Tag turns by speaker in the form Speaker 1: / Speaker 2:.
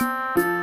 Speaker 1: Música